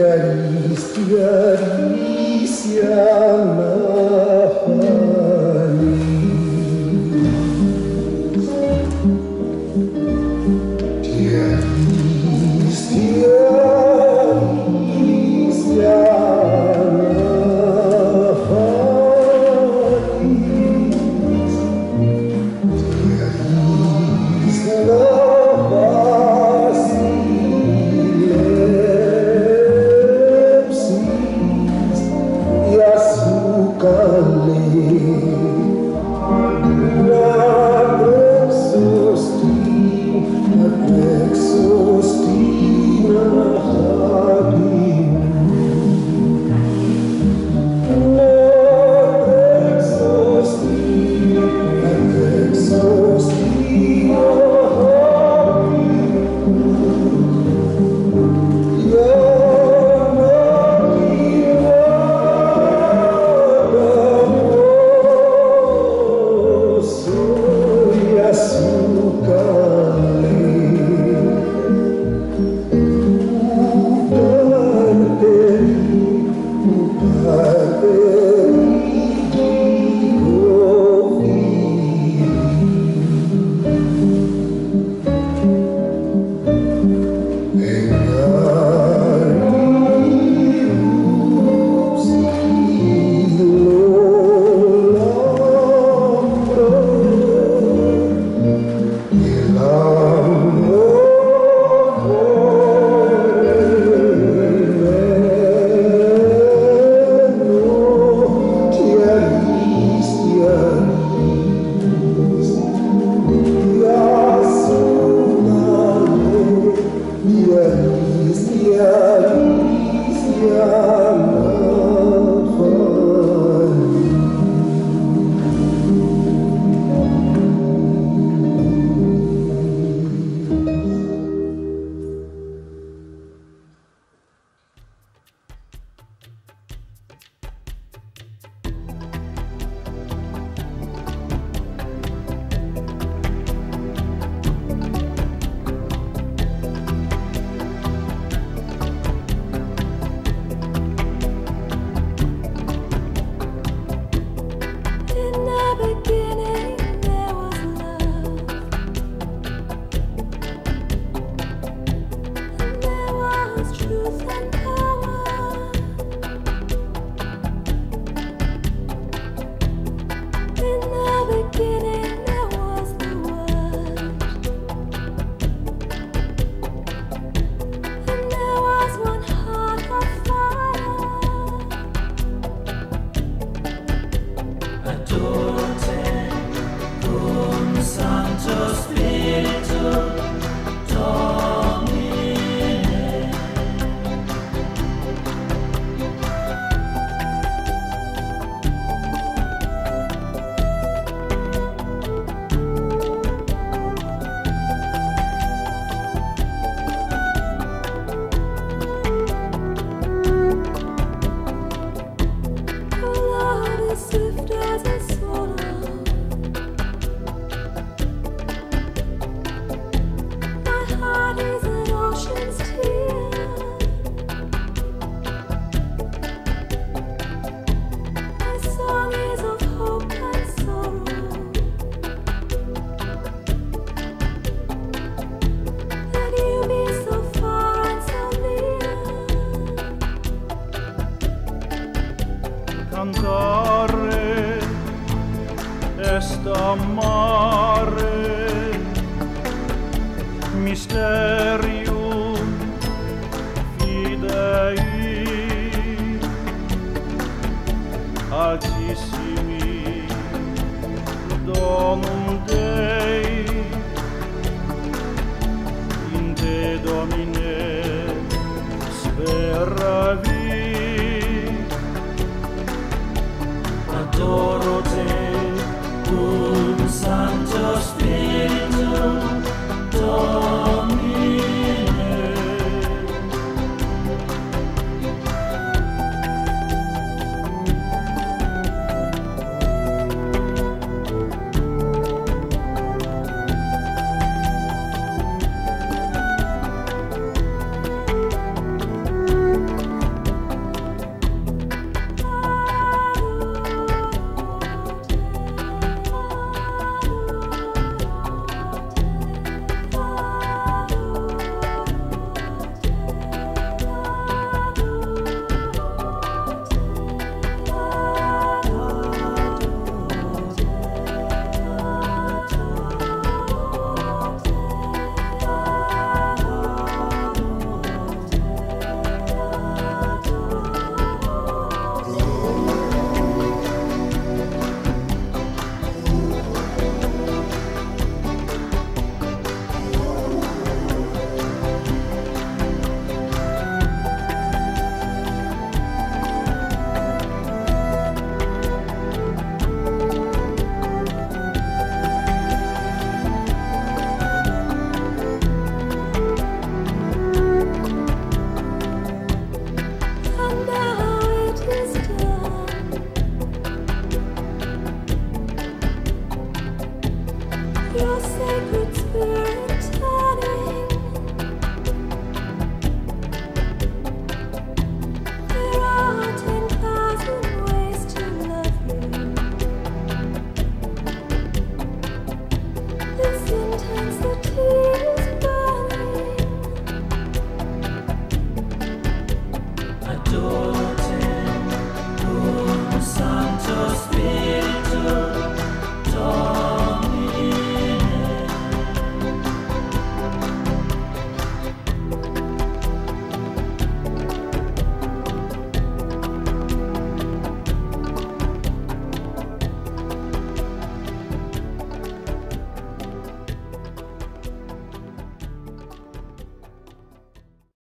Alicia, Alicia. truth altissimi donum Dei in te domine speravi adoro te